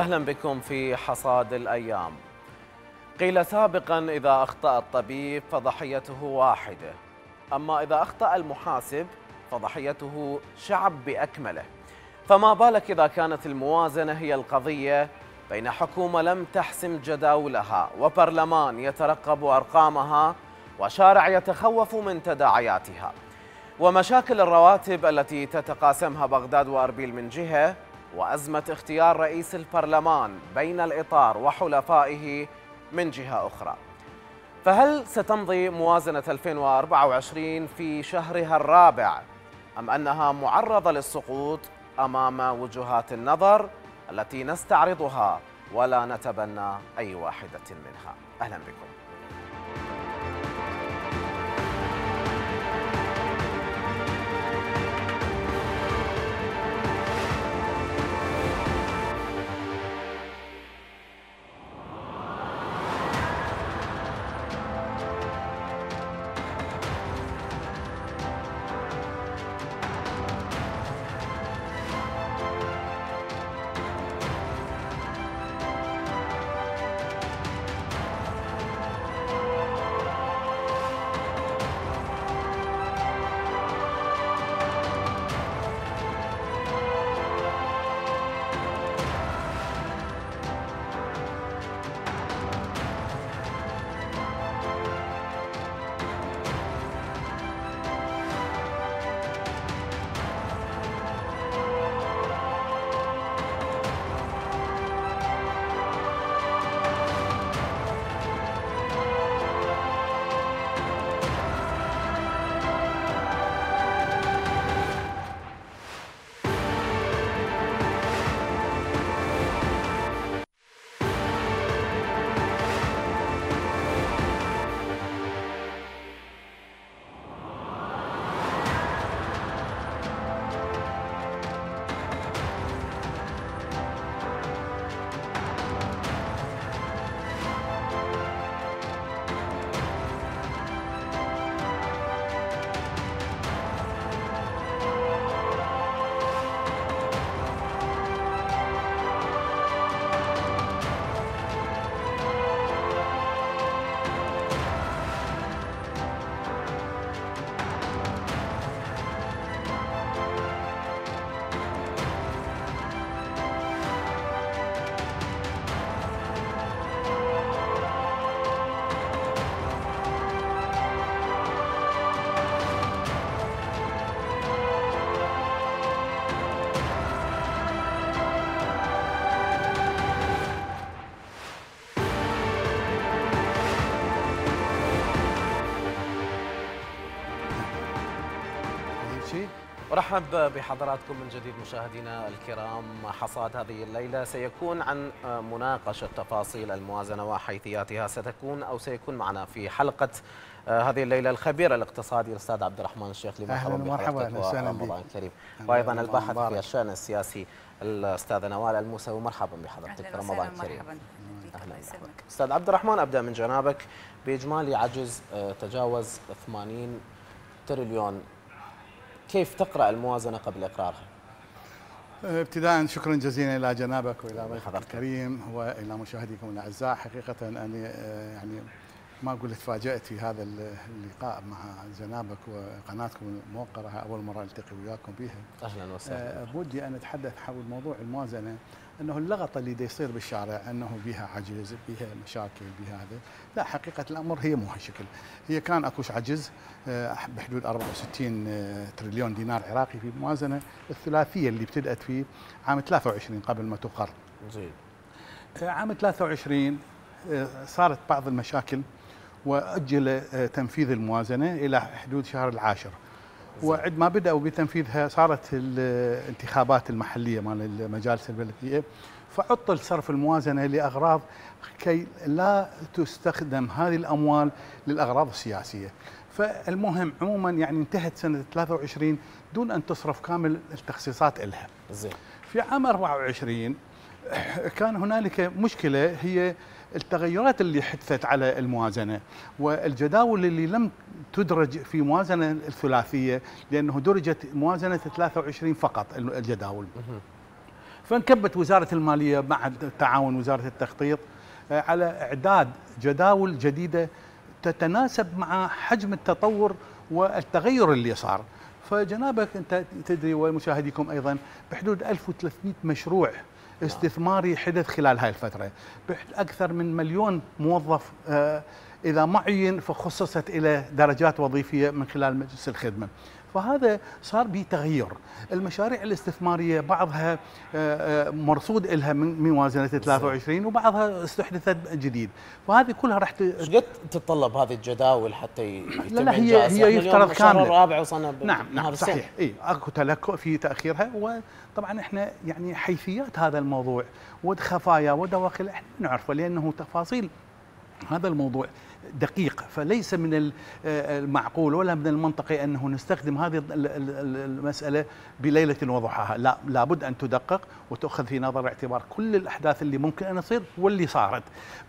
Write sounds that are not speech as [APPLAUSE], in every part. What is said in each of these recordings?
أهلا بكم في حصاد الأيام. قيل سابقا إذا أخطأ الطبيب فضحيته واحدة. أما إذا أخطأ المحاسب فضحيته شعب بأكمله. فما بالك إذا كانت الموازنة هي القضية بين حكومة لم تحسم جداولها وبرلمان يترقب أرقامها وشارع يتخوف من تداعياتها. ومشاكل الرواتب التي تتقاسمها بغداد وأربيل من جهة وأزمة اختيار رئيس البرلمان بين الإطار وحلفائه من جهة أخرى. فهل ستمضي موازنة 2024 في شهرها الرابع أم أنها معرضة للسقوط أمام وجهات النظر التي نستعرضها ولا نتبنى أي واحدة منها؟ أهلا بكم. ارحب بحضراتكم من جديد مشاهدينا الكرام. حصاد هذه الليلة سيكون عن مناقشة تفاصيل الموازنة وحيثياتها ستكون أو سيكون معنا في حلقة هذه الليلة الخبير الاقتصادي الأستاذ عبد الرحمن الشيخ لي مرحبا بحضرتك ورمضان كريم وأيضا الباحث في الشأن السياسي الاستاذه نوال الموسوي. مرحبا بحضرتك رمضان كريم مرحبا أهلا بك أستاذ عبد الرحمن أبدأ من جنابك. بإجمالي عجز تجاوز 80 تريليون كيف تقرأ الموازنة قبل إقرارها؟ ابتداء شكرا جزيلا إلى جنابك وإلى ضيفك الكريم وإلى مشاهديكم الأعزاء. حقيقه أني يعني ما أقول تفاجأت في هذا اللقاء مع جنابك وقناتكم الموقرة أول مرة ألتقي وياكم بها. أهلا وسهلا. بودي أن أتحدث حول موضوع الموازنة. أنه اللغط اللي دا يصير بالشارع أنه بها عجز بها مشاكل بها هذا. لا حقيقة الأمر هي مو هالشكل. هي كان أكوش عجز آه، بحدود 64 آه، تريليون دينار عراقي في الموازنه الثلاثية اللي ابتدأت في عام 23 قبل ما تقر. زين آه، عام 23 صارت بعض المشاكل وأجل تنفيذ الموازنة إلى حدود شهر العاشر. وعند ما بداوا بتنفيذها صارت الانتخابات المحلية مال المجالس البلديه فعطل صرف الموازنة لأغراض كي لا تستخدم هذه الأموال للأغراض السياسية. فالمهم عموما يعني انتهت سنة 23 دون أن تصرف كامل التخصيصات لها زين. في عام 24 كان هنالك مشكلة هي التغيرات اللي حدثت على الموازنة والجداول اللي لم تدرج في موازنة الثلاثية لأنه درجت موازنة 23 فقط الجداول. فانكبت وزارة المالية مع تعاون وزارة التخطيط آه، على إعداد جداول جديدة تتناسب مع حجم التطور والتغير اللي صار. فجنابك أنت تدري ومشاهديكم أيضا بحدود 1300 مشروع استثماري حدث خلال هاي الفترة. أكثر من مليون موظف آه، إذا معين فخصصت إلى درجات وظيفية من خلال مجلس الخدمة. فهذا صار به تغير المشاريع الاستثمارية بعضها آه، آه، مرصود لها من موازنة 23 وبعضها استحدثت جديد. فهذه كلها راح قد تتطلب هذه الجداول حتى يتم لا لا هي هي يفترض كامله الرابع وصلنا نعم نعم صحيح. اي أكو تلكؤ في تأخيرها. وطبعا إحنا يعني حيثيات هذا الموضوع وخفايا ودواخل إحنا نعرفه لأنه تفاصيل هذا الموضوع. دقيق فليس من آه، المعقول ولا من المنطقي أنه نستخدم هذه المسألة بليلة وضحاها. لا لابد أن تدقق وتؤخذ في نظر الاعتبار كل الأحداث اللي ممكن أن تصير واللي صارت.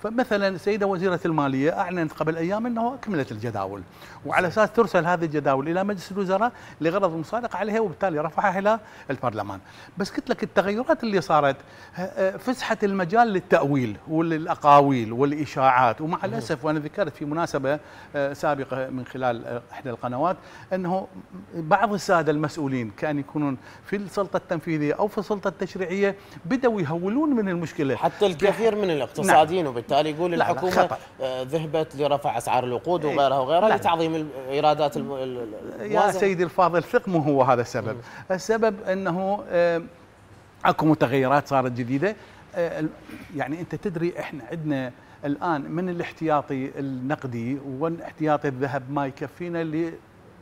فمثلا السيده وزيرة المالية أعلنت قبل أيام انه اكملت الجداول وعلى أساس ترسل هذه الجداول إلى مجلس الوزراء لغرض المصادقه عليها وبالتالي رفعها إلى البرلمان. بس قلت لك التغيرات اللي صارت آه، فسحت المجال للتأويل وللاقاويل والإشاعات ومع الأسف وأنا ذكرت ذكرت في مناسبة آه، سابقة من خلال آه، إحدى القنوات أنه بعض السادة المسؤولين كان يكونون في السلطة التنفيذية أو في السلطة التشريعية بدأوا يهولون من المشكلة. حتى الكثير من الاقتصاديين نعم. وبالتالي يقول الحكومة لا لا آه، ذهبت لرفع أسعار الوقود إيه. وغيرها وغيرها لتعظيم إيرادات يا سيدي الفاضل ثق مو هو هذا السبب. السبب أنه أكو متغيرات صارت جديدة. يعني أنت تدري إحنا عندنا الآن من الاحتياطي النقدي والاحتياطي الذهب ما يكفينا ل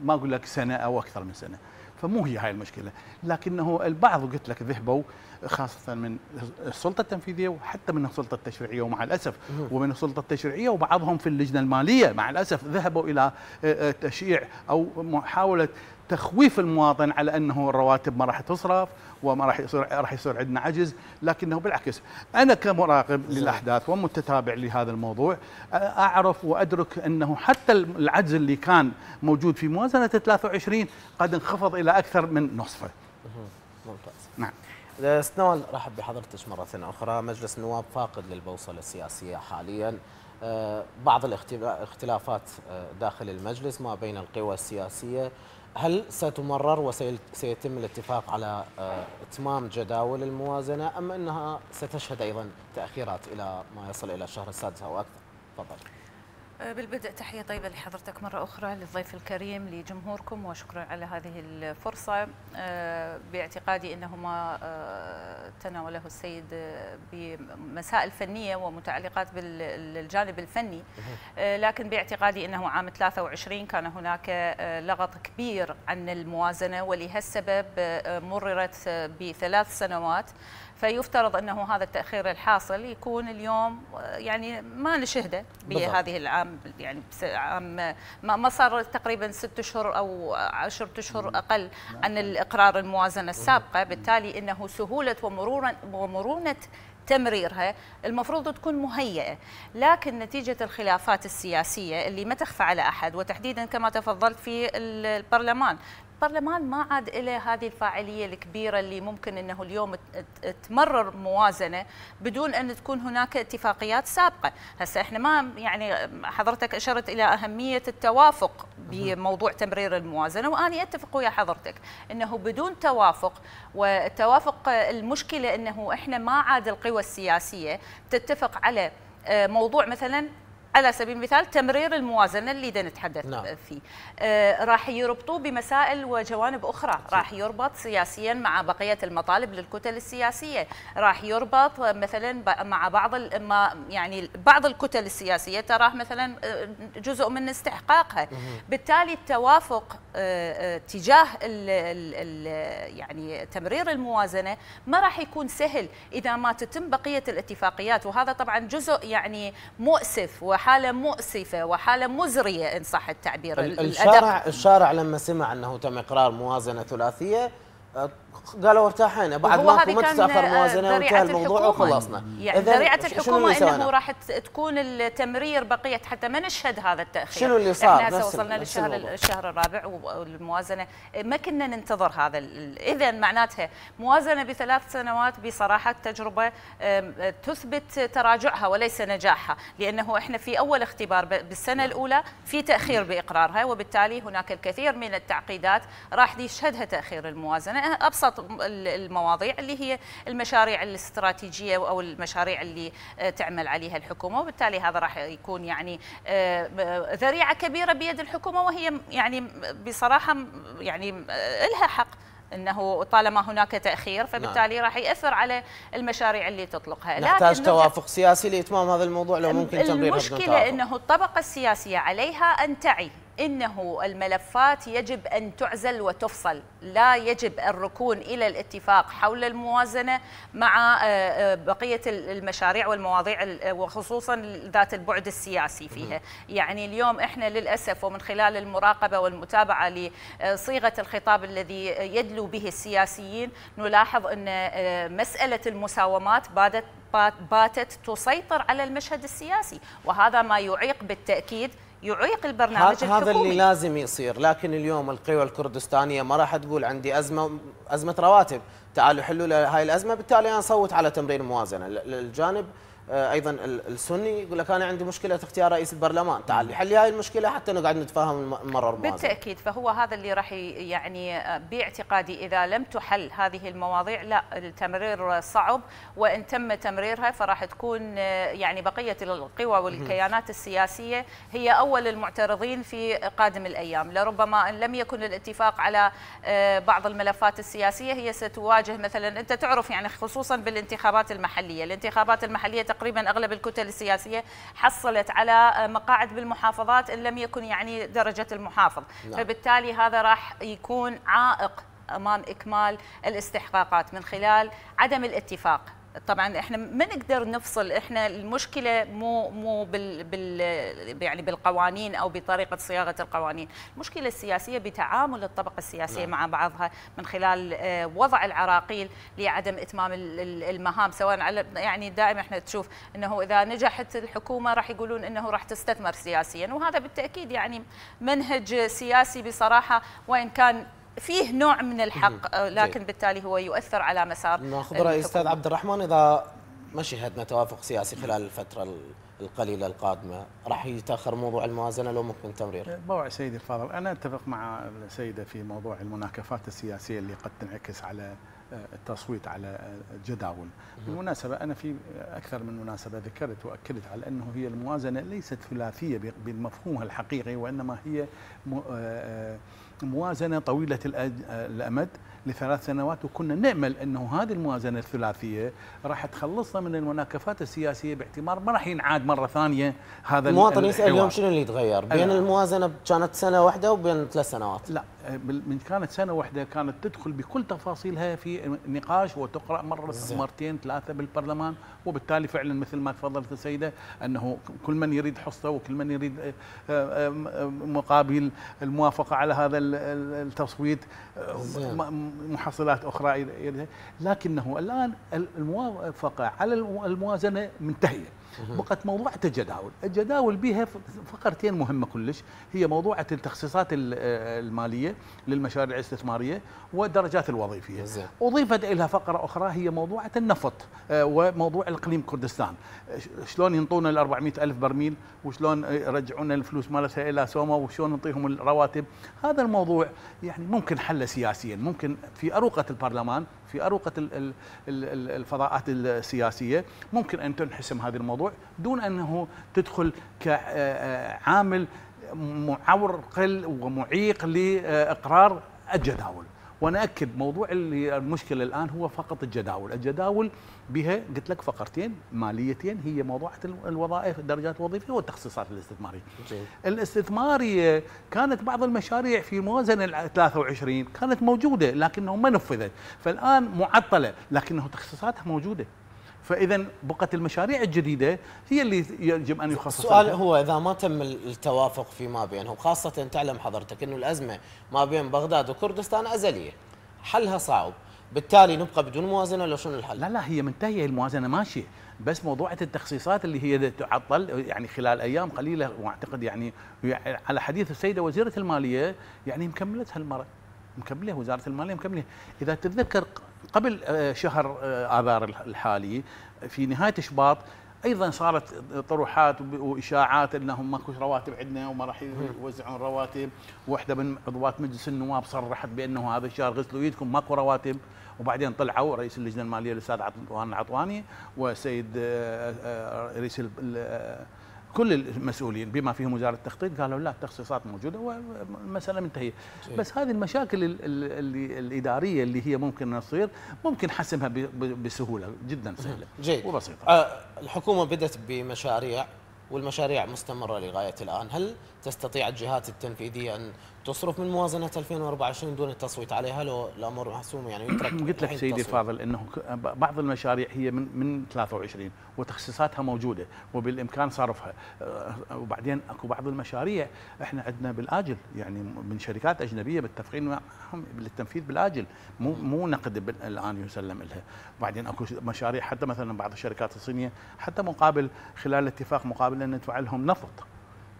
ما أقول لك سنة أو أكثر من سنة. فمو هي هاي المشكلة. لكنه البعض قلت لك ذهبوا خاصة من السلطة التنفيذية وحتى من السلطة التشريعية ومع الأسف. ومن السلطة التشريعية وبعضهم في اللجنة المالية مع الأسف ذهبوا إلى آه، آه، تشييع أو محاولة تخويف المواطن على أنه الرواتب ما راح تصرف وما راح يصير راح يصير عندنا عجز لكنه بالعكس أنا كمراقب للأحداث ومتتابع لهذا الموضوع أعرف وأدرك أنه حتى العجز اللي كان موجود في موازنة 23 قد انخفض إلى أكثر من نصفه. ممتاز. نعم. سنوال رحب بحضرتك مرة أخرى مجلس النواب فاقد للبوصلة السياسية حاليا بعض الاختلافات داخل المجلس ما بين القوى السياسية هل ستمرر وسيتم الاتفاق على آه، اتمام جداول الموازنة أم أنها ستشهد أيضا تأخيرات إلى ما يصل إلى الشهر السادس أو أكثر؟ تفضل. أه، بالبدء تحية طيبة لحضرتك مرة أخرى للضيف الكريم لجمهوركم وشكرا على هذه الفرصة. أه، باعتقادي أنه ما أه، تناوله السيد بمسائل فنية ومتعلقات بالجانب الفني. لكن باعتقادي أنه عام 23 كان هناك لغط كبير عن الموازنة ولهالسبب مررت بثلاث سنوات فيفترض أنه هذا التأخير الحاصل يكون اليوم يعني ما نشهده بهذه العام يعني عام ما صار تقريبا ست أشهر أو عشرة أشهر أقل عن الإقرار الموازنة السابقة. بالتالي إنه سهولة ومرونه ومرونة تمريرها المفروض تكون مهيئة. لكن نتيجة الخلافات السياسية اللي ما تخفى على أحد وتحديدا كما تفضلت في البرلمان البرلمان ما عاد إلى هذه الفاعلية الكبيرة اللي ممكن أنه اليوم تمرر موازنة بدون أن تكون هناك اتفاقيات سابقة. هسه إحنا ما يعني حضرتك أشرت إلى أهمية التوافق بموضوع تمرير الموازنة وأنا أتفق ويا حضرتك أنه بدون توافق والتوافق المشكلة أنه إحنا ما عاد القوى السياسية تتفق على آه، موضوع مثلا على سبيل المثال تمرير الموازنة اللي نتحدث نعم. فيه. آه راح يربطوه بمسائل وجوانب أخرى. أكيد. راح يربط سياسيا مع بقية المطالب للكتل السياسية. راح يربط مثلا مع بعض يعني بعض الكتل السياسية تراه مثلا آه، جزء من استحقاقها. بالتالي التوافق آه، آه، تجاه ال ال ال يعني تمرير الموازنة ما راح يكون سهل إذا ما تتم بقية الاتفاقيات. وهذا طبعا جزء يعني مؤسف وحالة مؤسفة وحالة مزرية إن صح التعبير. الشارع الشارع لما سمع أنه تم إقرار موازنة ثلاثية قالوا ارتاحينا بعد وهو ما هذه ما كان تتاخر آه، موازنة ذريعة وانتهى الموضوع. وخلصنا يعني اللي سوينا؟ انه راح تكون التمرير بقية حتى ما نشهد هذا التأخير شنو اللي صار؟ إحنا وصلنا للشهر. الشهر الرابع والموازنة ما كنا ننتظر هذا اذا معناتها موازنة بثلاث سنوات بصراحة تجربة أم، تثبت تراجعها وليس نجاحها لأنه إحنا في أول اختبار ب- بالسنة الأولى في تأخير بإقرارها وبالتالي هناك الكثير من التعقيدات راح يشهدها تأخير الموازنة أبسط ال- المواضيع اللي هي المشاريع الاستراتيجية أو المشاريع اللي آه، تعمل عليها الحكومة وبالتالي هذا راح يكون يعني آه، ذريعة كبيرة بيد الحكومة وهي يعني م- يعني لها حق إنه طالما هناك تأخير فبالتالي راح يأثر على المشاريع اللي تطلقها. نحتاج توافق سياسي لإتمام هذا الموضوع لو ممكن المشكلة توافق. أنه الطبقة السياسية عليها أن تعي. إنه الملفات يجب أن تعزل وتفصل، لا يجب الركون إلى الاتفاق حول الموازنة مع آه، آه، بقية المشاريع والمواضيع ال- وخصوصا ذات البعد السياسي فيها، يعني اليوم إحنا للأسف ومن خلال المراقبة والمتابعة لصيغة الخطاب الذي يدلو به السياسيين نلاحظ أن آه، مسألة المساومات بادت بات- باتت تسيطر على المشهد السياسي. وهذا ما يعيق بالتأكيد يعيق البرنامج هذا الحكومي اللي لازم يصير لكن اليوم القوى الكردستانية ما راح تقول عندي ازمه أزمة رواتب. تعالوا حلوا هاي الأزمة بالتالي أنا نصوت على تمرير الموازنه ل- الجانب أيضا ال- السني يقول لك أنا عندي مشكلة اختيار رئيس البرلمان. تعال حلي هاي المشكلة حتى نقعد نتفاهم الم- المره الموازنه بالتأكيد فهو هذا اللي راح يعني آه، باعتقادي إذا لم تحل هذه المواضيع لا التمرير صعب وإن تم تمريرها فراح تكون آه، يعني بقية القوى والكيانات السياسية هي أول المعترضين في قادم الأيام. لربما إن لم يكن الاتفاق على آه، بعض الملفات السياسية هي ستواجه مثلا أنت تعرف يعني خصوصا بالانتخابات المحلية. الانتخابات المحلية تقريبا أغلب الكتل السياسية حصلت على مقاعد بالمحافظات إن لم يكن يعني درجة المحافظ نعم. فبالتالي هذا راح يكون عائق أمام إكمال الاستحقاقات من خلال عدم الاتفاق طبعا إحنا ما نقدر نفصل إحنا المشكلة مو مو بال, بال يعني بالقوانين أو بطريقة صياغة القوانين، المشكلة السياسية بتعامل الطبقة السياسية نعم. مع بعضها من خلال آه، وضع العراقيل لعدم إتمام ال- ال- المهام سواء على يعني دائما إحنا تشوف إنه إذا نجحت الحكومة راح يقولون إنه راح تستثمر سياسيا وهذا بالتأكيد يعني منهج سياسي بصراحة وإن كان فيه نوع من الحق آه، لكن بالتالي هو يؤثر على مسار ناخذ راي أستاذ. عبد الرحمن إذا ما شهدنا توافق سياسي خلال الفترة ال- القليلة القادمة راح يتأخر موضوع الموازنة لو ممكن تمرير؟ بوع سيدي الفاضل. أنا أتفق مع السيدة في موضوع المناكفات السياسية اللي قد تنعكس على آه، التصويت على آه، الجداول. بالمناسبة أنا في أكثر من مناسبة ذكرت وأكدت على أنه هي الموازنة ليست ثلاثية ب- بمفهومها الحقيقي وإنما هي موازنة طويلة الأمد لثلاث سنوات وكنا نامل إنه هذه الموازنة الثلاثية راح تخلصنا من المناكفات السياسية باعتبار ما راح ينعاد مرة ثانية هذا المواطن يسأل. اليوم شنو اللي يتغير؟ بين الموازنة كانت سنة واحدة وبين ثلاث سنوات. لا. من كانت سنة واحدة كانت تدخل بكل تفاصيلها في نقاش وتقرأ مرة. مرتين ثلاثة بالبرلمان وبالتالي فعلا مثل ما تفضلت السيدة أنه كل من يريد حصة وكل من يريد آه، آه، مقابل الموافقة على هذا ال- ال- التصويت محصلات أخرى لكنه الآن الموافقة على المو- الموازنة منتهية. بقت موضوعة الجداول الجداول بها فقرتين مهمة كلش. هي موضوعة التخصيصات ال- آه، المالية للمشاريع الاستثمارية والدرجات الوظيفية. أضيفت إليها فقرة أخرى هي موضوعة النفط آه، وموضوع الإقليم كردستان. شلون ينطونا ال 400 ألف برميل وشلون يرجعون الفلوس مالتها إلى سوما وشلون نعطيهم الرواتب. هذا الموضوع يعني ممكن حله سياسيا ممكن في أروقة البرلمان في أروقة ال- ال- ال- الفضاءات السياسية. ممكن أن تنحسم هذا الموضوع دون أنه تدخل كعامل معرقل ومعيق لإقرار الجداول. وأنا اكد موضوع اللي المشكلة الآن هو فقط الجداول، الجداول بها قلت لك فقرتين ماليتين هي موضوعه الوظائف الدرجات الوظيفيه والتخصيصات الاستثمارية. الاستثمارية كانت بعض المشاريع في موازنه ال 23 كانت موجودة لكنه ما نفذت، فالآن معطلة لكنه تخصيصاتها موجودة. فإذا بقت المشاريع الجديدة هي اللي يجب أن يخصص السؤال لها. هو إذا ما تم التوافق فيما بينهم خاصة تعلم حضرتك إنه الأزمة ما بين بغداد وكردستان أزلية حلها صعب بالتالي نبقى بدون موازنة ولا شنو الحل؟ لا لا هي منتهية الموازنة ماشيه بس موضوعة التخصيصات اللي هي تعطل يعني خلال أيام قليلة وأعتقد يعني على حديث السيدة وزيرة المالية يعني مكملتها المرة مكملة وزارة المالية مكملة إذا تتذكر قبل آه، شهر آه، آذار الحالي في نهاية شباط أيضا صارت طروحات وإشاعات إنهم ماكو رواتب عندنا وما راح يوزعون رواتب. واحدة من عضوات مجلس النواب صرحت بأنه هذا الشهر غسلوا ايدكم ماكو رواتب. وبعدين طلعوا رئيس اللجنة المالية الأستاذ عطوان العطواني آه، آه، رئيس كل المسؤولين بما فيهم وزارة التخطيط قالوا لا التخصيصات موجودة والمسألة منتهية. بس هذه المشاكل اللي الإدارية اللي هي ممكن ان تصير ممكن حسمها بسهولة جدا سهلة جيد. وبسيطة. آه الحكومة بدأت بمشاريع والمشاريع مستمرة لغاية الآن. هل تستطيع الجهات التنفيذية أن تصرف من موازنة 2024 دون التصويت عليها؟ لو الأمر محسومه يعني يترك [CLEARS THROAT] قلت لك سيدي الفاضل إنه بعض المشاريع هي من من 23 وتخصيصاتها موجودة وبالإمكان صرفها. أه، وبعدين أكو بعض المشاريع إحنا عندنا بالآجل يعني من شركات أجنبية متفقين معهم للتنفيذ بالآجل مو مو نقد الآن يسلم لها. وبعدين أكو مشاريع حتى مثلا بعض الشركات الصينية حتى مقابل خلال الاتفاق مقابل أن ندفع لهم نفط.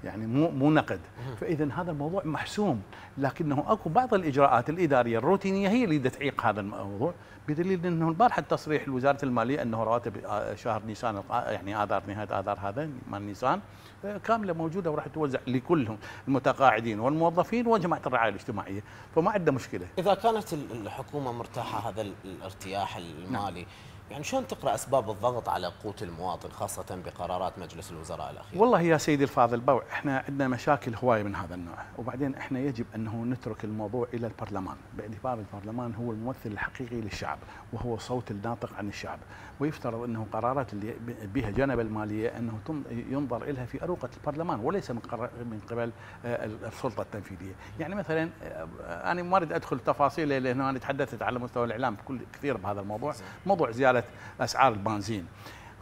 يعني مو مو نقد. فاذا هذا الموضوع محسوم. لكنه أكو بعض الإجراءات الإدارية الروتينية هي اللي تعيق هذا الموضوع بدليل أنه البارحة التصريح لوزاره المالية أنه رواتب آه، شهر نيسان يعني آذار نهاية آذار هذا مال نيسان آه، كاملة موجودة وراح توزع لكلهم المتقاعدين والموظفين وجماعة الرعاية الاجتماعية. فما عندنا مشكلة. إذا كانت الحكومة مرتاحة هذا الارتياح المالي نعم. يعني شلون تقرأ أسباب الضغط على قوت المواطن خاصة بقرارات مجلس الوزراء الاخيره؟ والله يا سيدي الفاضل بوع إحنا عندنا مشاكل هواية من هذا النوع، وبعدين إحنا يجب انه نترك الموضوع إلى البرلمان، باعتبار البرلمان هو الممثل الحقيقي للشعب، وهو صوت الناطق عن الشعب، ويفترض أنه قرارات اللي بها جانب المالية أنه ينظر لها في أروقة البرلمان وليس من من قبل آه، السلطة التنفيذية، يعني مثلا آه، أنا ما أريد أدخل تفاصيل لأنه أنا تحدثت على مستوى الإعلام كل كثير بهذا الموضوع، موضوع زياده أسعار البنزين.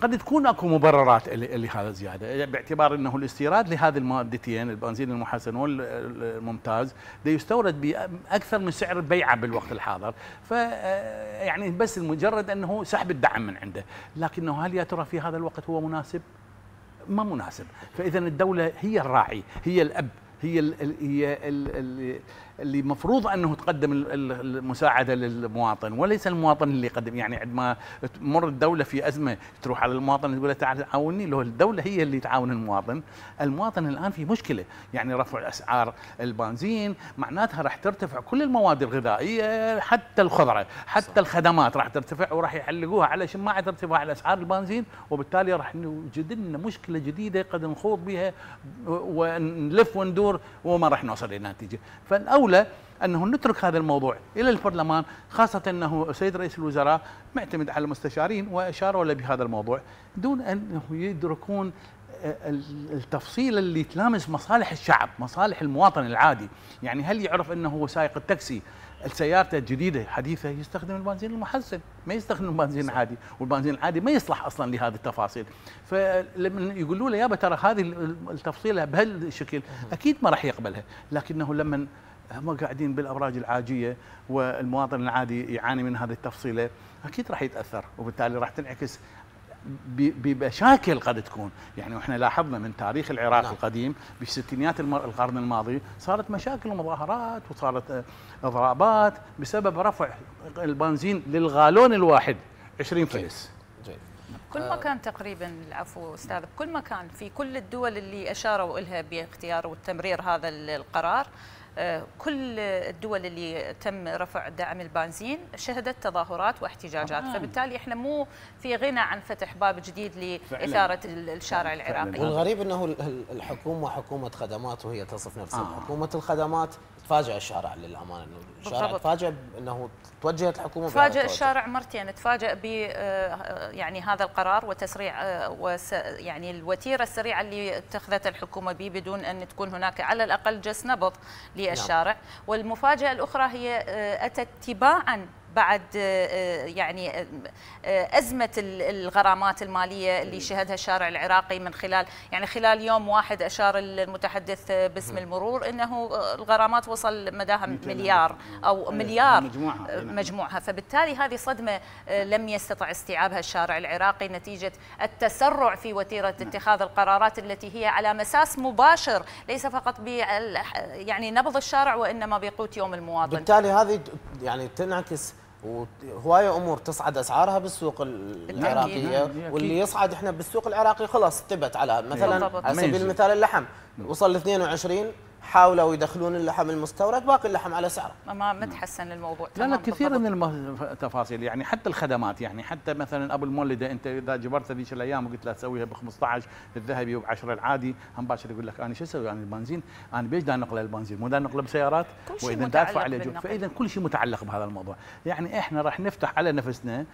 قد تكون أكو مبررات لهذا الزيادة. باعتبار إنه الاستيراد لهذه المادتين البنزين المحسن والممتاز يستورد بأكثر من سعر بيعه بالوقت الحاضر. ف يعني بس المجرد أنه سحب الدعم من عنده. لكنه هل يا ترى في هذا الوقت هو مناسب؟ ما مناسب. فإذا الدولة هي الراعي هي الأب هي ال هي ال اللي مفروض أنه تقدم المساعدة للمواطن وليس المواطن اللي يقدم. يعني عندما تمر الدولة في أزمة تروح على المواطن تقول له تعال عاوني لو الدولة هي اللي تعاون المواطن المواطن الآن في مشكلة. يعني رفع اسعار البنزين معناتها راح ترتفع كل المواد الغذائية حتى الخضرة حتى صح. الخدمات راح ترتفع وراح يعلقوها على شماعه ارتفاع الاسعار البنزين وبالتالي راح نوجد لنا مشكلة جديدة قد نخوض بها ونلف وندور وما راح نوصل إلى نتيجة. فالأول الأولى أنه نترك هذا الموضوع إلى البرلمان خاصة أنه السيد رئيس الوزراء معتمد على المستشارين وأشاروا له بهذا الموضوع دون أنه يدركون التفصيل اللي تلامس مصالح الشعب مصالح المواطن العادي. يعني هل يعرف أنه هو سائق التاكسي؟ سيارته الجديدة حديثة يستخدم البنزين المحسن ما يستخدم البنزين العادي والبنزين العادي ما يصلح أصلا لهذه التفاصيل. فلما يقولوا له يابا ترى هذه التفصيله بهالشكل أكيد ما راح يقبلها. لكنه لما هم قاعدين بالأبراج العاجية والمواطن العادي يعاني من هذه التفصيلة أكيد راح يتأثر وبالتالي راح تنعكس بمشاكل قد تكون. يعني وإحنا لاحظنا من تاريخ العراق نعم. القديم بستينيات القرن الماضي صارت مشاكل ومظاهرات وصارت اضرابات بسبب رفع البنزين للغالون الواحد 20 فلس. كل مكان تقريبا العفو أستاذ كل مكان في كل الدول اللي أشاروا لها باختيار وتمرير هذا القرار كل الدول اللي تم رفع دعم البنزين شهدت تظاهرات واحتجاجات. آه. فبالتالي إحنا مو في غنى عن فتح باب جديد لإثارة الشارع العراقي. والغريب إنه الحكومة حكومه خدمات وهي تصف نفسها. آه. حكومة الخدمات تفاجئ الشارع للأمانة إنه الشارع تفاجئ انه توجهت الحكومة تفاجئ الشارع مرتين تفاجئ ب آه، يعني هذا القرار وتسريع آه، يعني الوتيرة السريعة اللي اتخذتها الحكومة به بدون أن تكون هناك على الأقل جس نبض للشارع نعم. والمفاجأة الأخرى هي آه، أتت تباعا بعد يعني أزمة الغرامات المالية اللي شهدها الشارع العراقي من خلال يعني خلال يوم واحد أشار المتحدث باسم المرور إنه الغرامات وصل مداها مليار أو مليار مجموعها مجموعها فبالتالي هذه صدمة لم يستطع استيعابها الشارع العراقي نتيجة التسرع في وتيرة نعم. اتخاذ القرارات التي هي على مساس مباشر ليس فقط ب يعني نبض الشارع وإنما بقوت يوم المواطن. بالتالي هذه يعني تنعكس وهواية أمور تصعد أسعارها بالسوق العراقية. واللي يصعد إحنا بالسوق العراقي خلاص ثبت على مثلا على سبيل المثال اللحم. وصل ل 22 حاولوا يدخلون اللحم المستورد باقي اللحم على سعره. ما ما تحسن الموضوع. لا لا كثير من التفاصيل يعني حتى الخدمات يعني حتى مثلا أبو المولدة أنت إذا جبرت ذيك الأيام وقلت له تسويها ب 15 الذهبي وب 10 العادي هم باشر يقول لك أنا شو أسوي؟ أنا البنزين أنا بيش دا نقله البنزين؟ مو دا نقله بسيارات؟ وإذا ادفع عليه فإذا كل شيء متعلق بهذا الموضوع. يعني إحنا راح نفتح على نفسنا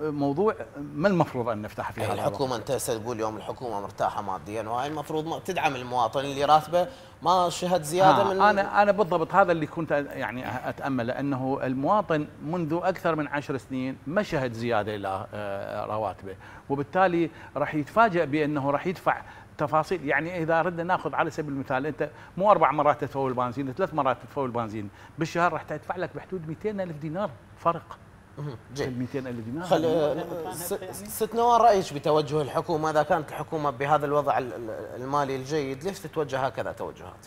موضوع ما المفروض أن نفتح فيه الحكومة أنت تقول اليوم الحكومة مرتاحة ماديا وهاي المفروض تدعم المواطن اللي راتبه ما شهد زيادة من أنا أنا بالضبط هذا اللي كنت يعني اتامله انه المواطن منذ أكثر من عشر سنين ما شهد زيادة إلى آه، رواتبه. وبالتالي راح يتفاجئ بأنه راح يدفع تفاصيل. يعني إذا ردنا ناخذ على سبيل المثال أنت مو أربع مرات تدفع البنزين ثلاث مرات تدفع البنزين. بالشهر راح تدفع لك بحدود 200 ألف دينار فرق. جيد. 200 ألف دينار. خل ست نوار رايك بتوجه الحكومة إذا كانت الحكومة بهذا الوضع المالي الجيد ليش تتوجه هكذا توجهات؟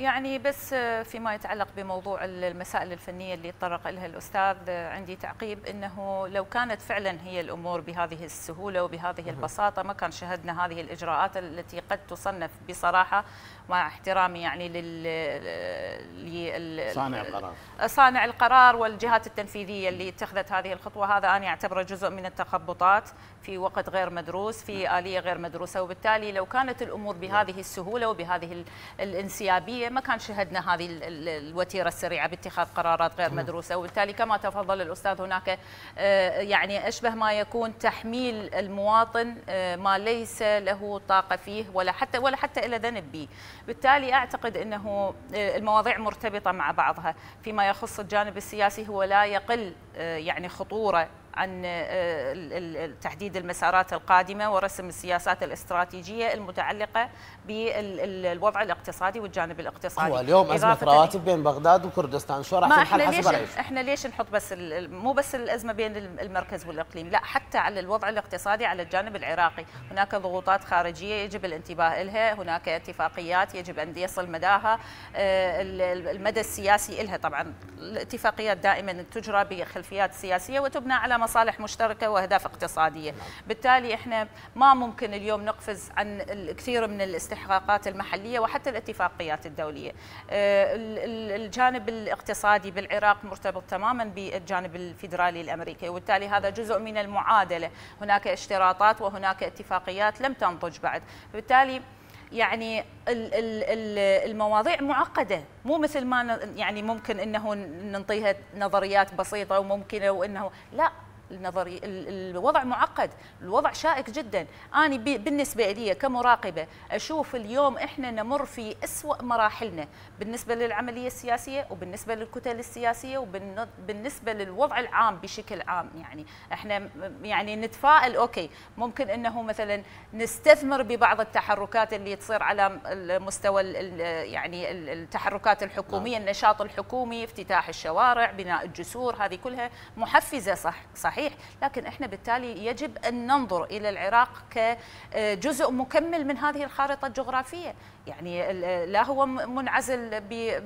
يعني بس فيما يتعلق بموضوع المسائل الفنية اللي تطرق لها الأستاذ عندي تعقيب إنه لو كانت فعلا هي الأمور بهذه السهولة وبهذه البساطة ما كان شهدنا هذه الإجراءات التي قد تصنف بصراحة مع احترامي يعني لل صانع القرار. صانع القرار والجهات التنفيذية اللي اتخذت هذه الخطوة. هذا أنا اعتبره جزء من التخبطات في وقت غير مدروس في آلية غير مدروسة. وبالتالي لو كانت الأمور بهذه السهولة وبهذه الانسيابية ما كان شهدنا هذه الوتيرة السريعة باتخاذ قرارات غير مدروسة وبالتالي كما تفضل الأستاذ هناك آه، يعني أشبه ما يكون تحميل المواطن آه، ما ليس له طاقة فيه ولا حتى ولا حتى إلى ذنب به. بالتالي أعتقد إنه آه، المواضيع مرتبطة مع بعضها. فيما يخص الجانب السياسي هو لا يقل يعني خطورة عن آه، تحديد المسارات القادمة ورسم السياسات الاستراتيجية المتعلقة بالوضع الاقتصادي والجانب الاقتصادي. هو اليوم أزمة رواتب بين بغداد وكردستان. شو راح تنحل حسب رأيك. إحنا ليش نحط بس مو بس الأزمة بين المركز والإقليم لا حتى على الوضع الاقتصادي على الجانب العراقي. هناك ضغوطات خارجية يجب الانتباه لها هناك اتفاقيات يجب ان يصل مداها. آه، المدى السياسي لها طبعا الاتفاقيات دائما تجرى بخلفيات سياسية وتبنى على مصالح مشتركة وأهداف اقتصادية. بالتالي إحنا ما ممكن اليوم نقفز عن الكثير من الاستحقاقات المحلية وحتى الاتفاقيات الدولية. آه، الجانب الاقتصادي بالعراق مرتبط تماما بالجانب الفيدرالي الأمريكي وبالتالي هذا جزء من المعادلة. هناك اشتراطات وهناك اتفاقيات لم تنضج بعد. بالتالي يعني المواضيع معقدة. مو مثل ما يعني ممكن إنه ننطيها نظريات بسيطة وممكنة وإنه لا. النظري الوضع معقد الوضع شائك جدا. أنا بالنسبة لي كمراقبة أشوف اليوم إحنا نمر في أسوأ مراحلنا بالنسبة للعملية السياسية وبالنسبة للكتل السياسية وبالنسبة للوضع العام بشكل عام يعني. إحنا يعني نتفائل أوكي ممكن أنه مثلا نستثمر ببعض التحركات اللي تصير على مستوى يعني التحركات الحكومية نعم. النشاط الحكومي افتتاح الشوارع بناء الجسور هذه كلها محفزة صح صحيح؟ صحيح لكن إحنا بالتالي يجب أن ننظر إلى العراق كجزء مكمل من هذه الخارطة الجغرافية يعني لا هو منعزل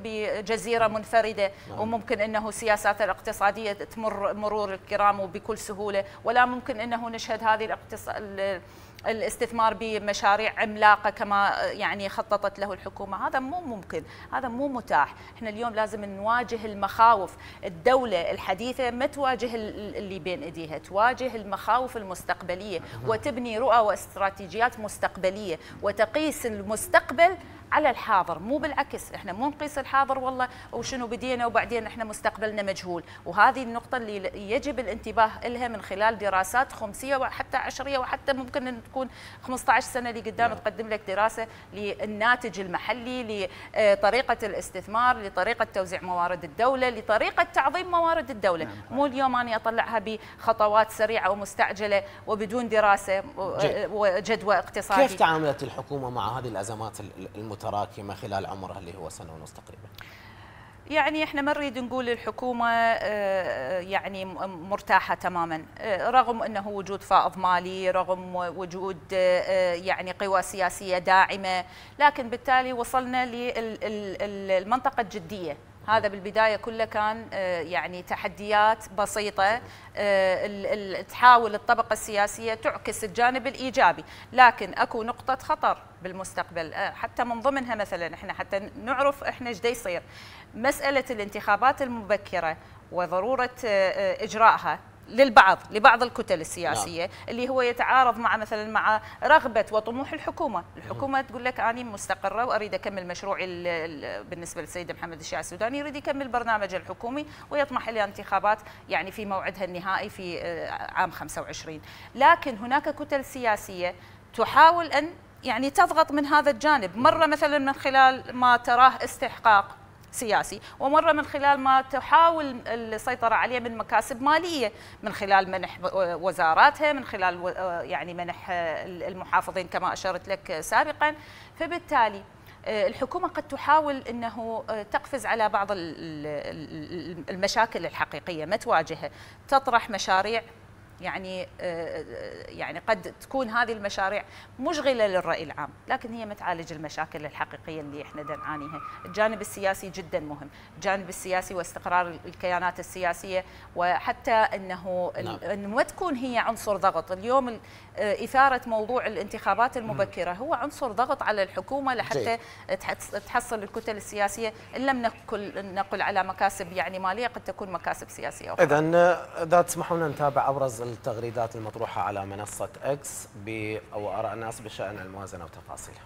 بجزيرة منفردة نعم. وممكن إنه السياسات الاقتصادية تمر مرور الكرام وبكل سهولة ولا ممكن إنه نشهد هذه الاقتصاد الاستثمار بمشاريع عملاقة كما يعني خططت له الحكومة. هذا مو ممكن هذا مو متاح. إحنا اليوم لازم نواجه المخاوف. الدولة الحديثة ما تواجه اللي بين إيديها تواجه المخاوف المستقبلية وتبني رؤى واستراتيجيات مستقبلية وتقيس المستقبل على الحاضر مو بالعكس إحنا مو نقيس الحاضر والله وشنو بدينا وبعدين إحنا مستقبلنا مجهول. وهذه النقطة اللي يجب الانتباه لها من خلال دراسات خمسية وحتى عشرية وحتى ممكن إن تكون 15 سنة اللي قدام نعم. تقدم لك دراسة للناتج المحلي لطريقة الاستثمار لطريقة توزيع موارد الدولة لطريقة تعظيم موارد الدولة. نعم. مو اليوم اني أطلعها بخطوات سريعة ومستعجلة وبدون دراسة وجدوى اقتصادي. كيف تعاملت الحكومة مع هذه الأزمات المتراكمه خلال عمرها اللي هو سنة ونص تقريبا. يعني إحنا ما نريد نقول الحكومة آه، يعني مرتاحة تماما. آه، رغم إنه وجود فائض مالي رغم وجود آه، يعني قوى سياسية داعمة لكن بالتالي وصلنا للمنطقه الجدية. هذا بالبداية كله كان يعني تحديات بسيطة تحاول الطبقة السياسية تعكس الجانب الإيجابي. لكن أكو نقطة خطر بالمستقبل حتى من ضمنها مثلا إحنا حتى نعرف إحنا إيش يصير مسألة الانتخابات المبكرة وضرورة اجرائها للبعض لبعض الكتل السياسية نعم. اللي هو يتعارض مع مثلا مع رغبة وطموح الحكومة، الحكومة تقول لك أنا مستقرة وأريد أكمل مشروعي بالنسبة للسيد محمد الشيعي السوداني يريد يكمل برنامجه الحكومي ويطمح إلى انتخابات يعني في موعدها النهائي في آه، عام 25 لكن هناك كتل سياسية تحاول أن يعني تضغط من هذا الجانب. مرة مثلا من خلال ما تراه استحقاق سياسي. ومرة من خلال ما تحاول السيطرة عليه من مكاسب مالية من خلال منح وزاراتها من خلال يعني منح المحافظين كما أشرت لك سابقا. فبالتالي الحكومة قد تحاول إنه تقفز على بعض المشاكل الحقيقية ما تواجهها. تطرح مشاريع يعني آه، آه، يعني قد تكون هذه المشاريع مشغلة للرأي العام، لكن هي ما تعالج المشاكل الحقيقية اللي إحنا نعانيها، الجانب السياسي جدا مهم، الجانب السياسي واستقرار الكيانات السياسية وحتى إنه نعم. ما تكون هي عنصر ضغط، اليوم آه، إثارة موضوع الانتخابات المبكرة هو عنصر ضغط على الحكومة لحتى تحصل الكتل السياسية. إن لم نقل نقل على مكاسب يعني مالية قد تكون مكاسب سياسية. اذا إذا تسمحون نتابع أبرز التغريدات المطروحة على منصة إكس أو آراء الناس بشأن الموازنة وتفاصيلها.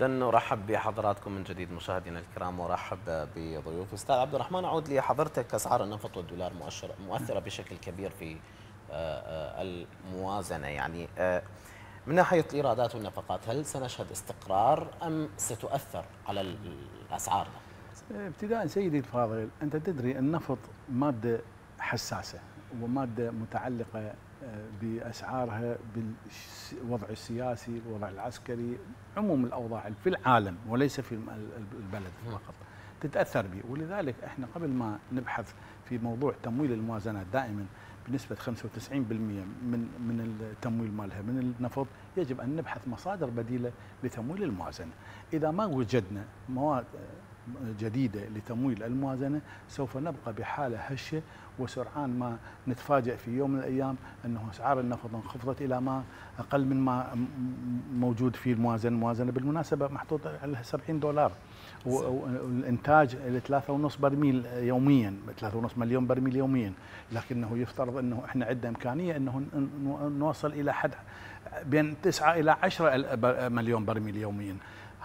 إذا نرحب بحضراتكم من جديد مشاهدينا الكرام ورحب بضيوف أستاذ عبد الرحمن أعود لحضرتك اسعار النفط والدولار مؤشر مؤثرة بشكل كبير في آه، آه، الموازنة يعني آه، من ناحية الإيرادات والنفقات هل سنشهد استقرار أم ستؤثر على الأسعار؟ ابتداء سيدي الفاضل أنت تدري النفط مادة حساسة ومادة متعلقة بأسعارها بالوضع السياسي، الوضع العسكري، عموم الأوضاع في العالم وليس في البلد فقط. تتأثر به ولذلك إحنا قبل ما نبحث في موضوع تمويل الموازنات دائما بنسبة 95% من من التمويل مالها من النفط يجب أن نبحث مصادر بديلة لتمويل الموازنة، إذا ما وجدنا مواد جديدة لتمويل الموازنة سوف نبقى بحالة هشة وسرعان ما نتفاجئ في يوم من الأيام أنه أسعار النفط انخفضت إلى ما أقل من ما موجود في الموازنة، الموازنه بالمناسبة محطوط على 70 دولار. والإنتاج 3.5 برميل يوميا 3.5 مليون برميل يوميا. لكنه يفترض أنه إحنا عندنا إمكانية أنه نوصل إلى حد بين 9 إلى 10 مليون برميل يوميا.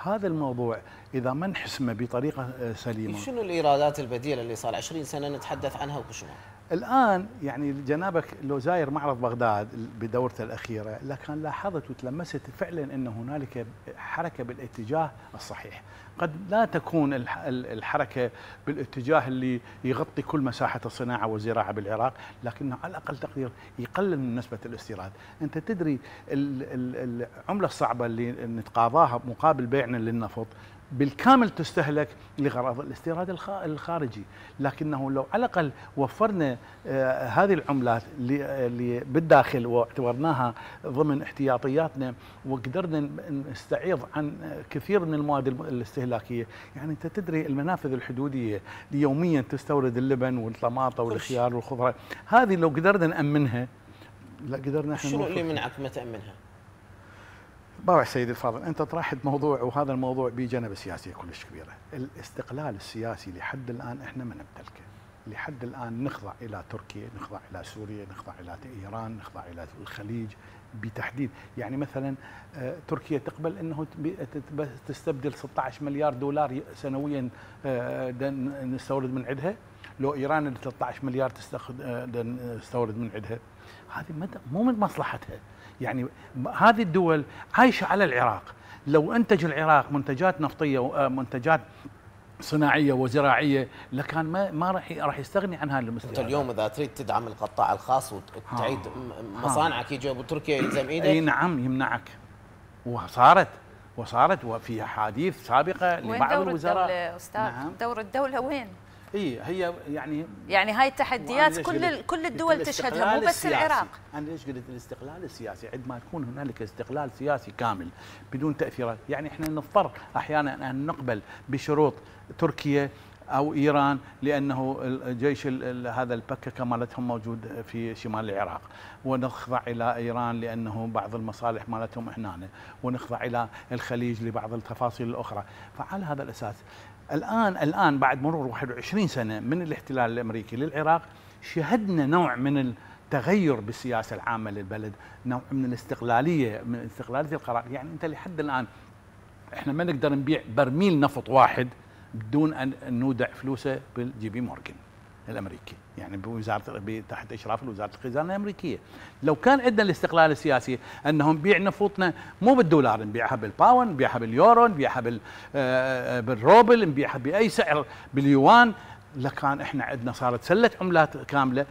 هذا الموضوع إذا ما نحسمه بطريقة سليمة شنو الإيرادات البديلة اللي صار 20 سنة نتحدث عنها وبشنو؟ الآن يعني جنابك لو زاير معرض بغداد بدورته الأخيرة لكن لاحظت وتلمست فعلا إن هنالك حركة بالاتجاه الصحيح. قد لا تكون الحركة بالاتجاه اللي يغطي كل مساحة الصناعة والزراعة بالعراق لكنه على أقل تقدير يقلل من نسبة الاستيراد. أنت تدري العملة الصعبة اللي نتقاضاها مقابل بيعنا للنفط بالكامل تستهلك لغرض الاستيراد الخارجي. لكنه لو على الأقل وفرنا آه، هذه العملات اللي بالداخل واعتبرناها ضمن احتياطياتنا وقدرنا نستعيض عن كثير من المواد الاستهلاكية. يعني أنت تدري المنافذ الحدودية يوميا تستورد اللبن والطماطة والخيار والخضرة. هذه لو قدرنا نأمنها لا قدرنا إحنا شنو اللي منعك ما تأمنها؟ بابا سيدي الفاضل أنت طرحت موضوع وهذا الموضوع بجانب سياسيه كلش كبيرة. الاستقلال السياسي لحد الآن إحنا ما نمتلكه لحد الآن نخضع إلى تركيا نخضع إلى سوريا نخضع إلى إيران نخضع إلى الخليج بتحديد. يعني مثلا آه، تركيا تقبل إنه تستبدل 16 مليار دولار سنويا آه، نستورد من عندها؟ لو إيران 13 مليار تستورد من عندها؟ هذه مو من مصلحتها. يعني هذه الدول عايشة على العراق. لو أنتج العراق منتجات نفطية ومنتجات آه، صناعية وزراعية لكان ما ما راح راح يستغني عن هذه المستويات أنت اليوم إذا تريد تدعم القطاع الخاص وتعيد مصانعك يجي أبو تركيا يلزم إيدك؟ أي نعم يمنعك. وصارت وصارت وفي أحاديث سابقة لبعض الوزراء. وين دور الدولة أستاذ؟ نعم. دور الدولة وين؟ إي هي يعني يعني هاي التحديات كل كل الدول تشهدها مو بس العراق. أنا ليش قلت؟ الاستقلال السياسي. عندما يكون هنالك استقلال سياسي كامل بدون تأثيرات يعني إحنا نضطر أحيانا أن نقبل بشروط تركيا أو إيران لأنه الجيش هذا البككه مالتهم موجود في شمال العراق. ونخضع إلى إيران لأنه بعض المصالح مالتهم هنا. ونخضع إلى الخليج لبعض التفاصيل الأخرى. فعلى هذا الأساس الآن الآن بعد مرور 21 سنة من الاحتلال الأمريكي للعراق شهدنا نوع من التغير بالسياسة العامة للبلد نوع من الاستقلالية من استقلالية القرار. يعني أنت لحد الآن إحنا ما نقدر نبيع برميل نفط واحد بدون أن نودع فلوسه بال JP Morgan الامريكي يعني بوزارة تحت إشراف وزاره الخزانة الأمريكية. لو كان عندنا الاستقلال السياسي انه نبيع نفوطنا مو بالدولار نبيعها بال pound نبيعها باليورو نبيعها آه، آه، بالروبل نبيعها بأي سعر باليوان لكان إحنا عندنا صارت سلة عملات كاملة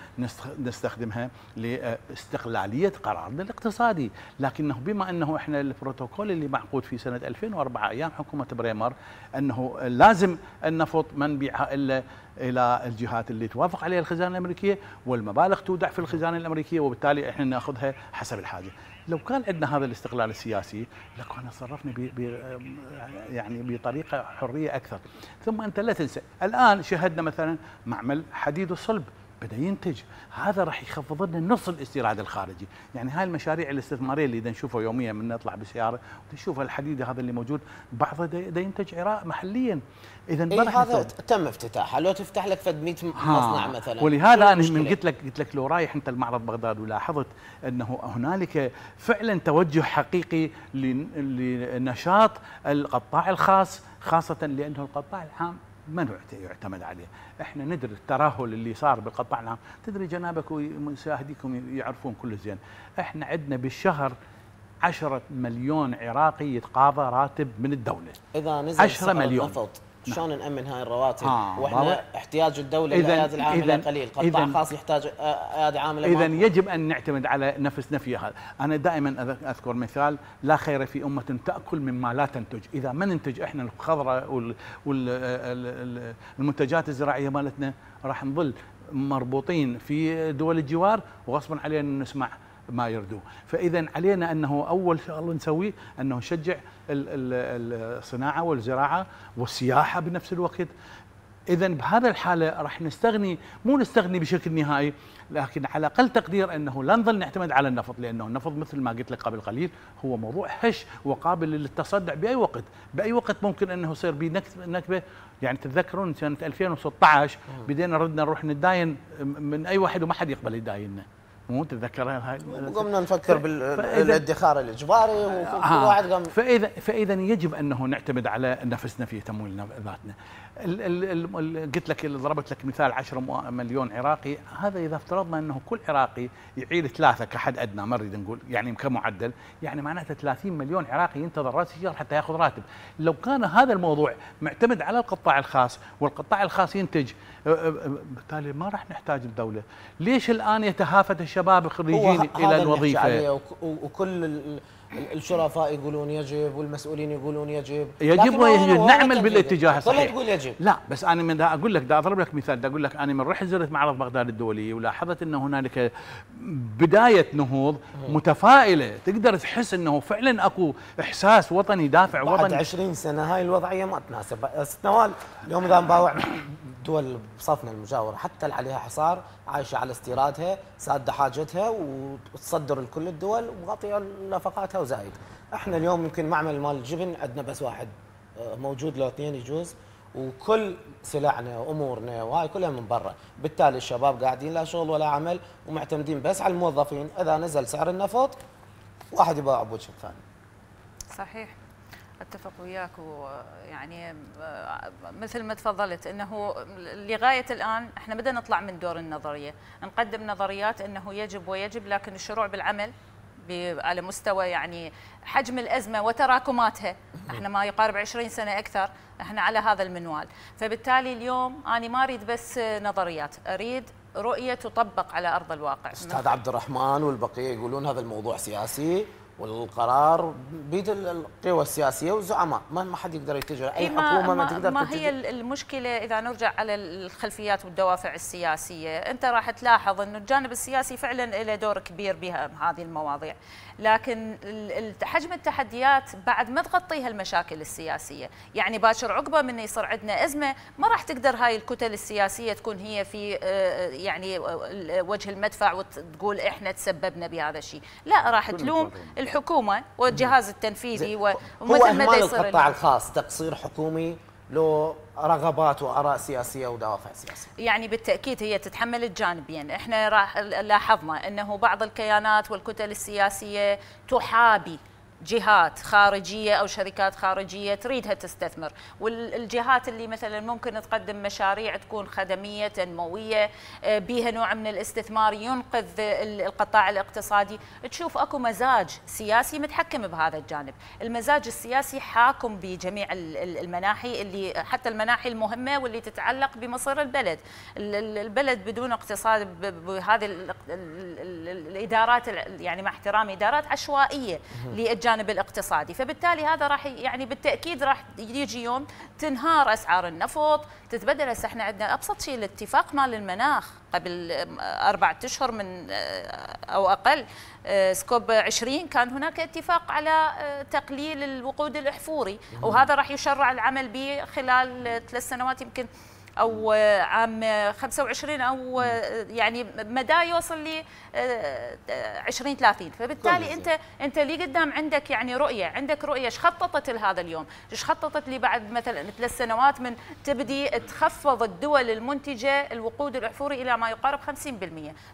نستخدمها لاستقلالية قرارنا الاقتصادي، لكنه بما انه إحنا البروتوكول اللي معقود في سنة 2004 أيام حكومة بريمر انه لازم النفط ما نبيعها إلا إلى الجهات اللي توافق عليها الخزانة الأمريكية والمبالغ تودع في الخزانة الأمريكية وبالتالي إحنا ناخذها حسب الحاجة. لو كان عندنا هذا الاستقلال السياسي لكنا صرفنا ب يعني بطريقة حرية أكثر. ثم أنت لا تنسى الآن شهدنا مثلا معمل حديد الصلب. بدأ ينتج. هذا راح يخفض لنا نص الاستيراد الخارجي. يعني هاي المشاريع الاستثمارية اللي نشوفها يوميا من نطلع بالسياره نشوف الحديد هذا اللي موجود بعضه دا ينتج عراق محليا. إذا إيه هذا تم افتتاحه. لو تفتح لك فد 100 مصنع مثلا ولهذا أنا من قلت لك قلت لك لو رايح أنت المعرض بغداد ولاحظت أنه هنالك فعلا توجه حقيقي لنشاط القطاع الخاص خاصة لأنه القطاع العام ما يعتمد عليه. إحنا ندري الترهل اللي صار بالقطاع العام تدري جنابك ومشاهديكم يعرفون كل زين. إحنا عندنا بالشهر عشرة مليون عراقي يتقاضى راتب من الدولة. إذا نزل 10 مليون. النفط. شلون نأمن هاي الرواتب؟ آه وإحنا احتياج الدولة للايادي العامله قليل قطاع خاص يحتاج ايادي عامله اذا يجب أن نعتمد على نفس نفي هذا أنا دائما أذكر مثال لا خير في أمة تأكل مما لا تنتج. إذا ما ننتج إحنا الخضرة والمنتجات الزراعية مالتنا راح نظل مربوطين في دول الجوار وغصبا علينا نسمع ما يردوه فاذا علينا أنه أول شغله نسويه أنه نشجع الصناعة والزراعة والسياحة بنفس الوقت. اذا بهذا الحالة راح نستغني مو نستغني بشكل نهائي لكن على أقل تقدير أنه لا نظل نعتمد على النفط لأنه النفط مثل ما قلت لك قبل قليل هو موضوع هش وقابل للتصدع بأي وقت. بأي وقت ممكن أنه يصير به نكبة. يعني تتذكرون سنة 2016 بدينا ردنا نروح نتداين من أي واحد وما حد يقبل يدايننا. مو تتذكر هاي؟ قمنا نفكر بالادخار الإجباري وكل آه واحد قام فاذا فإذا يجب أنه نعتمد على نفسنا في تمويل ذاتنا. قلت لك ضربت لك مثال 10 مليون عراقي. هذا إذا افترضنا إنه كل عراقي يعيل ثلاثة كحد أدنى ما نريد نقول يعني كمعدل يعني معناته 30 مليون عراقي ينتظر رأس الشهر حتى يأخذ راتب. لو كان هذا الموضوع معتمد على القطاع الخاص والقطاع الخاص ينتج بالتالي ما راح نحتاج الدولة ليش الآن يتهافت الشباب الخريجين إلى الوظيفة؟ وكل الشرفاء يقولون يجب والمسؤولين يقولون يجب. يجب ويجب. نعمل بالاتجاه الصحيح. تقول يجب. لا بس أنا من أقول لك دا أضرب لك مثال. دا أقول لك أنا من رحت زرت معرض بغداد الدولي ولاحظت انه هنالك بداية نهوض متفائلة. تقدر تحس إنه فعلا أكو إحساس وطني دافع بعد وطني. 20 سنة هاي الوضعية ما تناسب. نوال اليوم اذا نباوع دول بصفنا المجاورة. حتى اللي عليها حصار عايشة على استيرادها سادة حاجتها وتصدر لكل الدول ومغطيه نفقاتها وزايد. إحنا اليوم يمكن معمل مال الجبن عندنا بس واحد آه، موجود لو اثنين يجوز. وكل سلعنا وأمورنا وهاي كلها من برا. بالتالي الشباب قاعدين لا شغل ولا عمل ومعتمدين بس على الموظفين. إذا نزل سعر النفط واحد يباع بوجه الثاني صحيح. أتفق وياك ويعني مثل ما تفضلت إنه لغاية الآن إحنا بدنا نطلع من دور النظرية، نقدم نظريات إنه يجب ويجب لكن الشروع بالعمل على مستوى يعني حجم الأزمة وتراكماتها. إحنا ما يقارب 20 سنة أكثر إحنا على هذا المنوال. فبالتالي اليوم أنا ما أريد بس نظريات أريد رؤية تطبق على أرض الواقع. أستاذ عبد الرحمن والبقية يقولون هذا الموضوع سياسي. والقرار بيد القوى السياسية والزعماء. ما ما حد يقدر يتجه اي حكومة ما, ما تقدر ما هي المشكلة إذا نرجع على الخلفيات والدوافع السياسية. أنت راح تلاحظ إنه الجانب السياسي فعلا له دور كبير بها هذه المواضيع. لكن حجم التحديات بعد ما تغطيها المشاكل السياسية. يعني باكر عقبة من يصير عندنا أزمة ما راح تقدر هاي الكتل السياسية تكون هي في آه، يعني وجه المدفع وتقول إحنا تسببنا بهذا الشيء. لا راح تلوم الحكومة والجهاز التنفيذي ومثل ما يصير القطاع الخاص تقصير حكومي لو رغبات وآراء سياسية ودوافع سياسية. يعني بالتأكيد هي تتحمل الجانبين، إحنا راح لاحظنا إنه بعض الكيانات والكتل السياسية تحابي جهات خارجية أو شركات خارجية تريدها تستثمر والجهات اللي مثلا ممكن تقدم مشاريع تكون خدمية تنموية آه، بها نوع من الاستثمار ينقذ القطاع الاقتصادي. تشوف أكو مزاج سياسي متحكم بهذا الجانب. المزاج السياسي حاكم بجميع المناحي اللي حتى المناحي المهمة واللي تتعلق بمصير البلد. البلد بدون اقتصاد بهذه الإدارات يعني مع احترامي إدارات عشوائية الجانب الاقتصادي. فبالتالي هذا راح يعني بالتأكيد راح يجي يوم تنهار أسعار النفط تتبدل هسه إحنا عندنا أبسط شيء الاتفاق مال المناخ. قبل أربعة أشهر من أو أقل سكوب 20 كان هناك اتفاق على تقليل الوقود الأحفوري. وهذا راح يشرع العمل به خلال ثلاث سنوات يمكن أو عام 25 أو يعني مدى يوصل ل 20 30 فبالتالي أنت أنت لي قدام عندك يعني رؤية عندك رؤية إيش خططت لهذا اليوم؟ إيش خططت لي بعد مثلا ثلاث سنوات من تبدي تخفض الدول المنتجة الوقود الأحفوري إلى ما يقارب 50%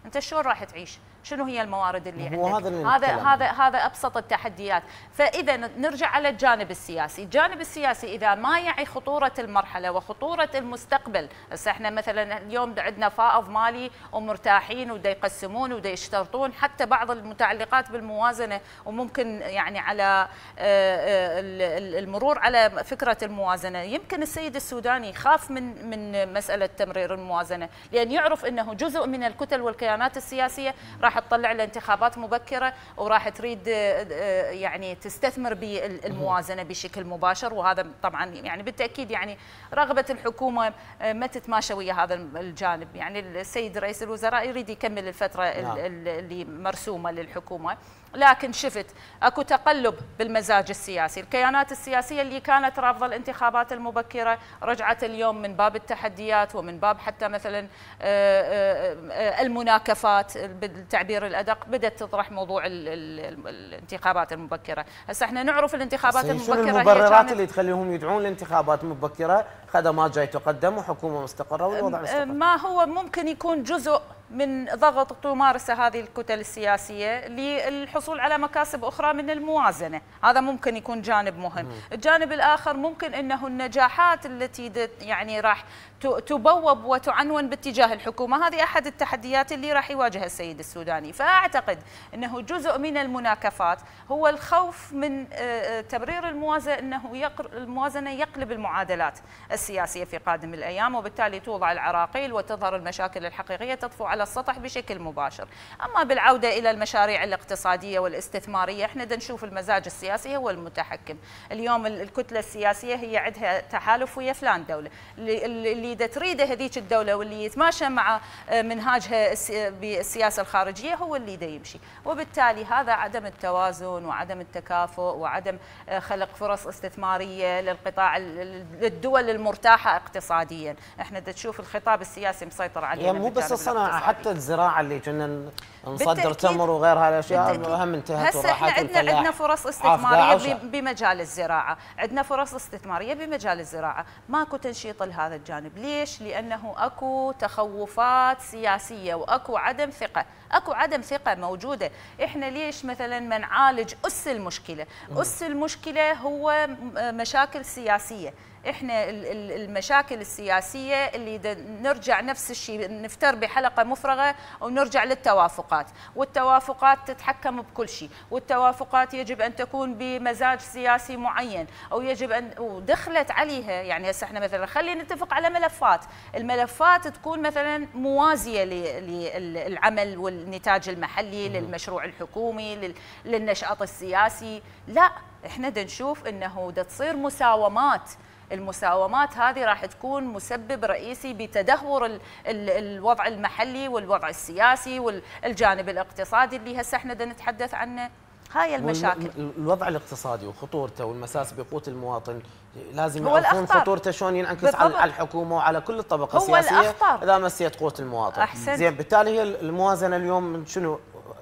أنت شلون راح تعيش؟ شنو هي الموارد اللي عندك؟ هذا هذا هذا أبسط التحديات. فإذا نرجع على الجانب السياسي. الجانب السياسي إذا ما يعي خطورة المرحلة وخطورة المستقبل هسه إحنا مثلا اليوم عندنا فائض مالي ومرتاحين ودا يقسمون ودا يشترطون. حتى بعض المتعلقات بالموازنة وممكن يعني على آه، آه، المرور على فكرة الموازنة. يمكن السيد السوداني يخاف من من مسألة تمرير الموازنة لأن يعرف إنه جزء من الكتل والكيانات السياسية راح تطلع له انتخابات مبكرة وراح تريد آه، يعني تستثمر بالموازنة بشكل مباشر. وهذا طبعا يعني بالتأكيد يعني رغبة الحكومة ما تتماشى ويا هذا الجانب يعني السيد رئيس الوزراء يريد يكمل الفترة نعم. اللي مرسومة للحكومة لكن شفت أكو تقلب بالمزاج السياسي، الكيانات السياسية اللي كانت رافضة الانتخابات المبكرة رجعت اليوم من باب التحديات ومن باب حتى مثلا آه، آه، آه، المناكفات بالتعبير الأدق. بدأت تطرح موضوع ال ال الانتخابات المبكرة، هسه إحنا نعرف الانتخابات المبكرة شنو المبررات اللي تخليهم يدعون لانتخابات مبكره خدمات جاي تقدم وحكومة مستقرة والوضع مستقر. ما هو ممكن يكون جزء من ضغط تمارسه هذه الكتل السياسية للحصول على مكاسب أخرى من الموازنة، هذا ممكن يكون جانب مهم، الجانب الآخر ممكن إنه النجاحات التي يعني راح تبوب وتعنون باتجاه الحكومة، هذه أحد التحديات اللي راح يواجهها السيد السوداني، فأعتقد إنه جزء من المناكفات هو الخوف من آه، آه، تبرير الموازنة إنه الموازنة يقلب المعادلات السياسية في قادم الأيام وبالتالي توضع العراقيل وتظهر المشاكل الحقيقية تطفو على السطح بشكل مباشر. أما بالعودة إلى المشاريع الاقتصادية والاستثمارية إحنا نشوف المزاج السياسي هو المتحكم. اليوم الكتلة السياسية هي عندها تحالف ويا فلان دولة. اللي دا تريده هذيك الدولة واللي يتماشى مع آه، منهاجها بالسياسة الخارجية هو اللي دا يمشي. وبالتالي هذا عدم التوازن وعدم التكافؤ وعدم آه، خلق فرص استثمارية للقطاع للدول المرتاحة اقتصاديا. إحنا دا تشوف الخطاب السياسي مسيطر علينا يعني مو بس الصناعة حتى الزراعة اللي كنا نصدر تمر وغيرها الاشياء هم انتهت هسه إحنا عندنا عندنا فرص استثمارية بمجال الزراعة، عندنا فرص استثمارية بمجال الزراعة، ماكو تنشيط لهذا الجانب، ليش؟ لأنه أكو تخوفات سياسية وأكو عدم ثقة، أكو عدم ثقة موجودة، إحنا ليش مثلا ما نعالج أس المشكلة؟ أس المشكلة هو مشاكل سياسية، إحنا المشاكل السياسية اللي نرجع نفس الشيء نفتر بحلقة مفرغة ونرجع للتوافقات. والتوافقات تتحكم بكل شيء. والتوافقات يجب أن تكون بمزاج سياسي معين أو يجب ان ودخلت عليها. يعني هسه إحنا مثلا خلينا نتفق على ملفات. الملفات تكون مثلا موازية للعمل والنتاج المحلي للمشروع الحكومي للنشاط السياسي. لا إحنا دا نشوف إنه دا تصير مساومات المساومات هذه راح تكون مسبب رئيسي بتدهور ال ال الوضع المحلي والوضع السياسي والجانب الاقتصادي اللي هسه إحنا نتحدث عنه. هاي المشاكل. الوضع الاقتصادي وخطورته والمساس بقوت المواطن لازم يعرفون خطورته شلون ينعكس على الحكومة وعلى كل الطبقة السياسية الأخطر. إذا مسيت قوت المواطن. أحسن. زين بالتالي هي الموازنة اليوم شنو؟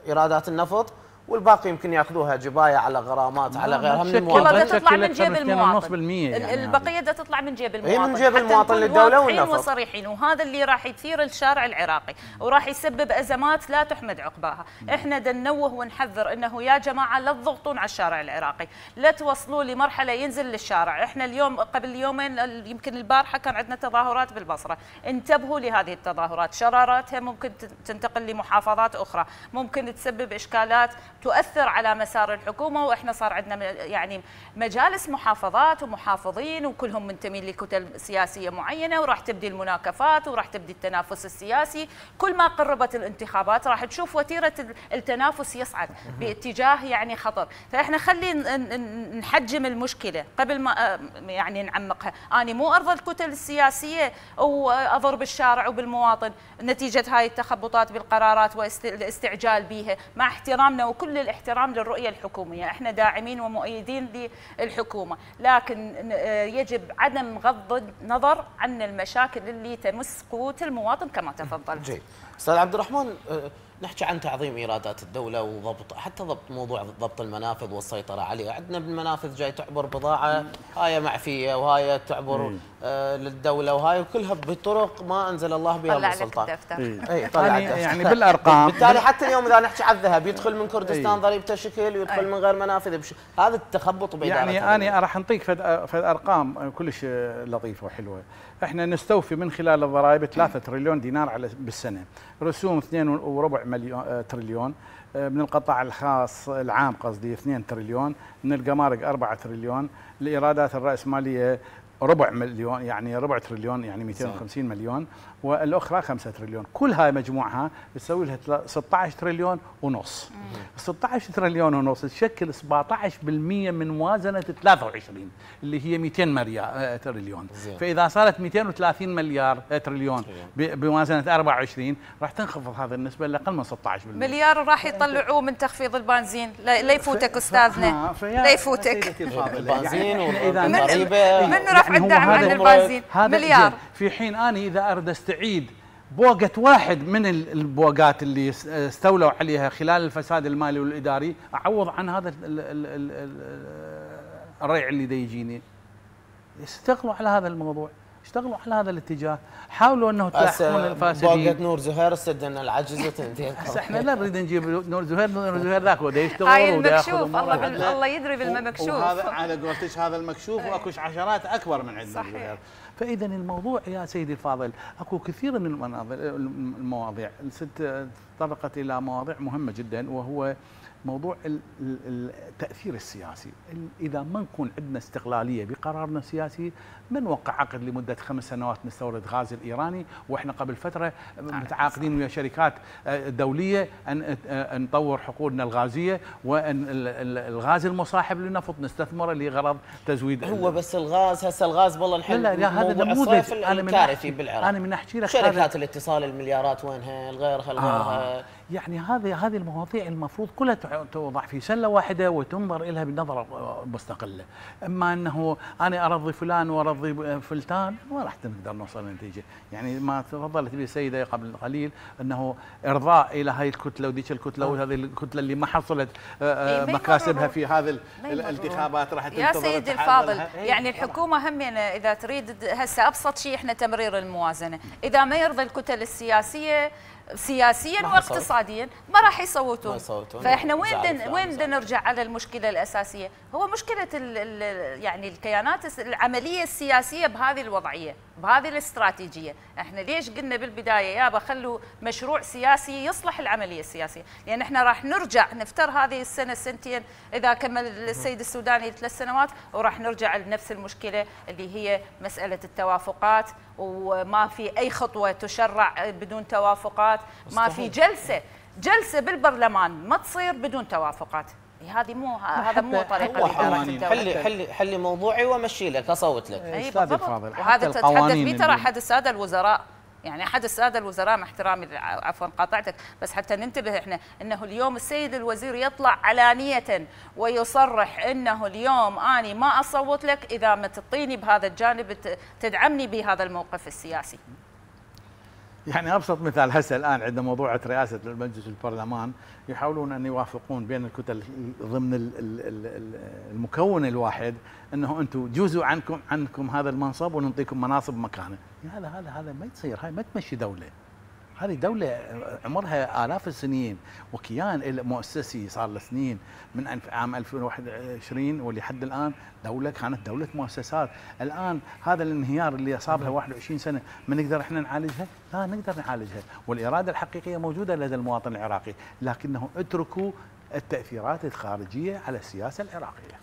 إيرادات النفط والباقي يمكن ياخذوها جبايه على غرامات على غيرها. من المواطن تطلع من جيب المواطن. يعني البقية بدها تطلع من جيب المواطن هي من جيب المواطن للدولة والنفط وصريحين. وهذا اللي راح يثير الشارع العراقي وراح يسبب أزمات لا تحمد عقباها. إحنا ننوه ونحذر إنه يا جماعة لا تضغطون على الشارع العراقي. لا توصلوا لمرحلة ينزل للشارع. إحنا اليوم قبل يومين يمكن البارحة كان عندنا تظاهرات بالبصرة. انتبهوا لهذه التظاهرات. شراراتها ممكن تنتقل لمحافظات أخرى. ممكن تسبب إشكالات تؤثر على مسار الحكومة وإحنا صار عندنا يعني مجالس محافظات ومحافظين وكلهم منتمين لكتل سياسية معينة وراح تبدي المناكفات وراح تبدي التنافس السياسي. كل ما قربت الانتخابات راح تشوف وتيرة التنافس يصعد باتجاه يعني خطر. فإحنا خلي نحجم المشكلة قبل ما يعني نعمقها. أنا مو أرضى الكتل السياسية وأضر بالشارع وبالمواطن. نتيجة هاي التخبطات بالقرارات والاستعجال بها مع احترامنا وكل كل الاحترام للرؤية الحكومية. إحنا داعمين ومؤيدين للحكومة. لكن آه، يجب عدم غض النظر عن المشاكل اللي تمس قوت المواطن كما تفضلت جيد. أستاذ عبد الرحمن آه، نحكي عن تعظيم إيرادات الدولة وضبط حتى ضبط موضوع ضبط المنافذ والسيطرة عليها، عندنا بالمنافذ جاي تعبر بضاعة هاي معفية وهاي تعبر للدولة. وهاي كلها بطرق ما أنزل الله بها من سلطان. اي طلع يعني, يعني بالأرقام. [LAUGHS] بالتالي حتى اليوم إذا نحكي عن الذهب يدخل من كردستان ضريبته شكل ويدخل من غير منافذ بش... هذا التخبط بإدارة يعني أنا راح نعطيك فد, فد ارقام كلش لطيفة وحلوة. إحنا نستوفي من خلال الضرائب 3 تريليون دينار على بالسنة. رسوم 2 وربع مليون آه، تريليون. آه، من القطاع الخاص العام قصدي 2 تريليون. من الجمارك 4 تريليون. الايرادات الرأسمالية ربع مليون يعني ربع تريليون يعني 250 مليون. والأخرى 5 تريليون. كلها مجموعها تسوي لها تلا- 16 تريليون ونص. 16 تريليون ونص تشكل 17% من موازنة 23 اللي هي 200 مليار آه، تريليون. زين. فإذا صارت 230 مليار آه، تريليون بموازنة 24 راح تنخفض هذه النسبة لأقل من 16% مليار راح يطلعوه من تخفيض البنزين. لا يفوتك أستاذنا. لا يفوتك. [LAUGHS] البنزين يعني إحنا إذا والضريبة. إيه، من رفع الدعم عن البنزين؟ مليار. في حين آني إذا اريد استعيد بوقة واحد من ال- البوقات اللي اس- استولوا عليها خلال الفساد المالي والإداري. أعوض عن هذا ال- ال- ال- ال- الريع اللي دا يجيني اشتغلوا على هذا الموضوع. اشتغلوا على هذا الاتجاه حاولوا أنه تلاحقون بوقت الفاسدين نور زهير ان العجزة [LAUGHS] تنتهي بس إحنا لا نريد نجيب نور زهير نور زهير ذاك ودا يشتغل هاي المكشوف الله بال-. الله يدري وهذا بالمكشوف على قولتك هذا المكشوف واكوش عشرات أكبر من عندنا صحيح. بالغير. فإذا الموضوع يا سيدي الفاضل أكو كثير من المناظر المواضيع الست تطرقت إلى مواضيع مهمة جدا وهو موضوع ال- ال- التاثير السياسي. ال- إذا ما نكون عندنا استقلالية بقرارنا السياسي من وقع عقد لمدة خمس سنوات نستورد غاز الإيراني وإحنا قبل فترة متعاقدين ويا شركات آه، دولية أن آه، نطور حقولنا الغازية وأن ال- ال- الغاز المصاحب للنفط نستثمره لغرض تزويد هو بس الغاز هسه الغاز والله نحل لا لا هذا نموذج. أنا من بالعراق. أنا من أحكي لك شركات الاتصال المليارات وينها الغيرها الغيرها آه يعني هذه هذه المواضيع المفروض كلها توضع في سلة واحدة وتنظر لها بنظرة مستقلة، أما أنه أنا أرضي فلان وأرضي فلتان ما راح نقدر نوصل لنتيجة، يعني ما تفضلت به السيدة قبل قليل أنه إرضاء إلى هاي الكتلة وذيك الكتلة وهذه الكتلة اللي ما حصلت آه، آه، إيه، مكاسبها. في هذه. الانتخابات راح يا سيدي الفاضل. إيه، يعني طبعاً. الحكومة هم إذا تريد هسه أبسط شيء إحنا تمرير الموازنة إذا ما يرضي الكتل السياسية سياسيا. واقتصاديا ما راح يصوتون ما يصوتون. فإحنا وين دن وين. بدنا نرجع على المشكلة الأساسية هو مشكلة ال ال يعني الكيانات العملية السياسية بهذه الوضعية بهذه الاستراتيجية إحنا ليش قلنا بالبداية يابا خلوا مشروع سياسي يصلح العملية السياسية لأن إحنا راح نرجع نفتر هذه السنة سنتين إذا كمل السيد السوداني ثلاث سنوات وراح نرجع لنفس المشكلة اللي هي مسألة التوافقات وما في أي خطوة تشرع بدون توافقات ما في جلسة جلسة بالبرلمان ما تصير بدون توافقات. هذه مو هذا مو طريقة هو اداره قوانين. الدولة. حلي حلي حلي موضوعي وأمشي لك أصوت لك. إي بالضبط. وهذا تتحدث به ترى أحد السادة الوزراء يعني أحد السادة الوزراء مع احترامي عفوا قاطعتك بس حتى ننتبه إحنا إنه اليوم السيد الوزير يطلع علانية ويصرح إنه اليوم أني ما أصوت لك إذا ما تعطيني بهذا الجانب تدعمني بهذا الموقف السياسي. يعني أبسط مثال هسه الآن عندنا موضوع رئاسة المجلس البرلمان يحاولون أن يوافقون بين الكتل ضمن ال- ال- ال- ال- المكون الواحد أنه أنتم جوزوا عنكم عنكم هذا المنصب ونعطيكم مناصب مكانه، هذا هذا هذا ما يصير هاي ما تمشي دولة. هذه دولة عمرها آلاف السنين وكيان مؤسسي صار له سنين من عام 2021 ولحد الآن دولة كانت دولة مؤسسات. الآن هذا الانهيار اللي أصابها 21 سنة ما نقدر إحنا نعالجها؟ لا نقدر نعالجها. والإرادة الحقيقية موجودة لدى المواطن العراقي لكنه اتركوا التأثيرات الخارجية على السياسة العراقية.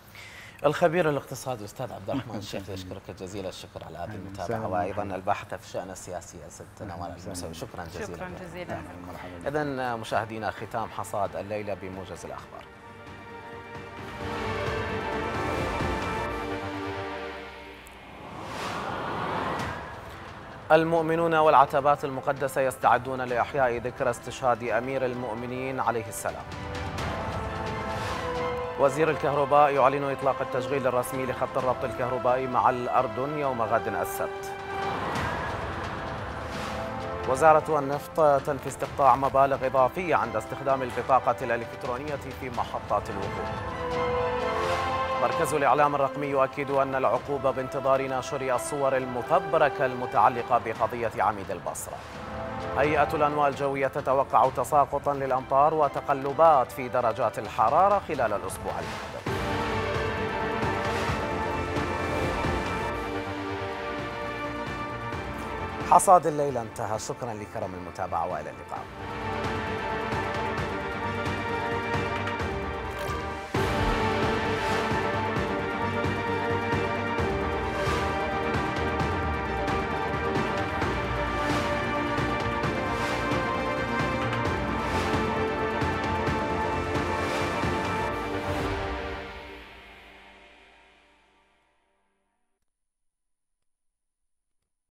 الخبير الاقتصادي الاستاذ عبد الرحمن [LAUGHS] الشيخ يشكرك جزيل الشكر على هذه المتابعة. وأيضا الباحثه في الشان السياسي ست نوال الموسوي شكرا جزيلا. شكرا جزيلا. إذا مشاهدينا ختام حصاد الليلة بموجز الأخبار. المؤمنون والعتبات المقدسة يستعدون لإحياء ذكرى استشهاد أمير المؤمنين عليه السلام. وزير الكهرباء يعلن إطلاق التشغيل الرسمي لخط الربط الكهربائي مع الأردن يوم غد السبت وزارة النفط تنفي استقطاع مبالغ إضافية عند استخدام البطاقة الإلكترونية في محطات الوقود مركز الإعلام الرقمي يؤكد أن العقوبة بانتظار ناشر الصور المفبركة المتعلقة بقضية عميد البصرة. هيئة الأنواع الجوية تتوقع تساقطا للأمطار وتقلبات في درجات الحرارة خلال الأسبوع المقبل. حصاد الليلة انتهى. شكرا لكرم المتابعة وإلى اللقاء.